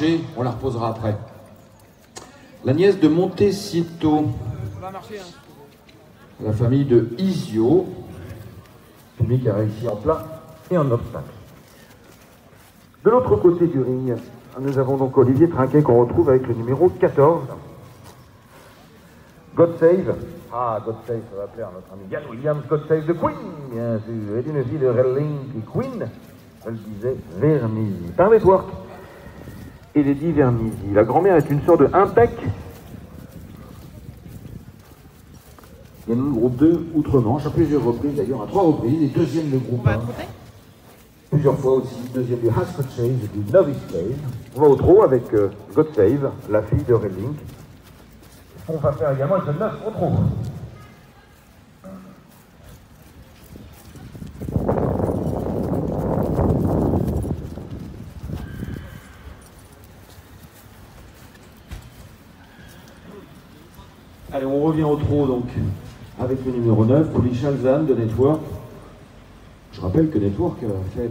On la reposera après. La nièce de Montecito, la famille de Isio. Celui qui a réussi en plat et en obstacle. De l'autre côté du ring, nous avons donc Olivier Trinquet qu'on retrouve avec le numéro 14. God Save. Ah, God Save, ça va plaire à notre ami Yann Williams. God Save de Queen, bien sûr. Et d'une fille de Relling qui Queen, je le disais, Vernisi. Par Network. Et Lady Vernisi. La grand-mère est une sorte de impec. Il y a le groupe 2 Outre-Manche, à plusieurs reprises d'ailleurs, à trois reprises, et deuxième le groupe On va 1. trotter Plusieurs fois aussi, deuxième du Haskell Chase et du Novice Save. On va au trot avec euh, God Save, la fille de Relling. On va faire également avec le 9 au trot. Allez, on revient au trot donc, avec le numéro 9, Pauline Chalzan de Network. Je rappelle que Network a fait